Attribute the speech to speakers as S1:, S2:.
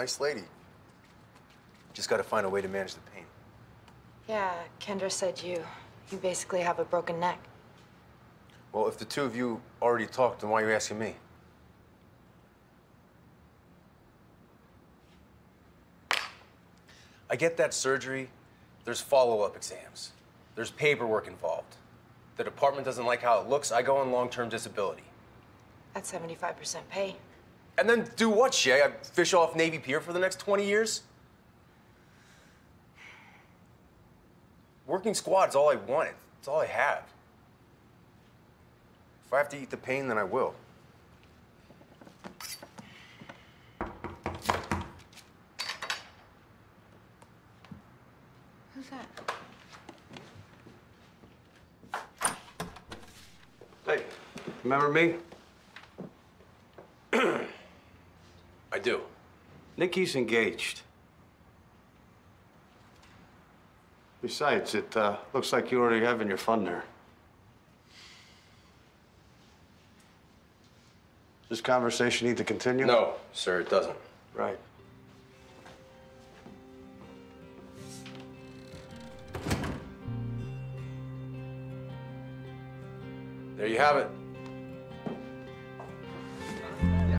S1: Nice lady. Just got to find a way to manage the pain.
S2: Yeah, Kendra said you. You basically have a broken neck.
S1: Well, if the two of you already talked, then why are you asking me? I get that surgery. There's follow-up exams. There's paperwork involved. The department doesn't like how it looks. I go on long-term disability.
S2: At 75% pay.
S1: And then do what, Shay? I fish off Navy Pier for the next 20 years? Working squad's all I wanted. It's all I have. If I have to eat the pain, then I will.
S2: Who's that?
S3: Hey, remember me?
S1: I do.
S3: Nikki's engaged. Besides, it uh, looks like you're already having your fun there. This conversation need to continue?
S1: No, sir, it doesn't.
S3: Right.
S1: There you have it.